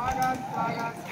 Fahrrad, Fahrrad.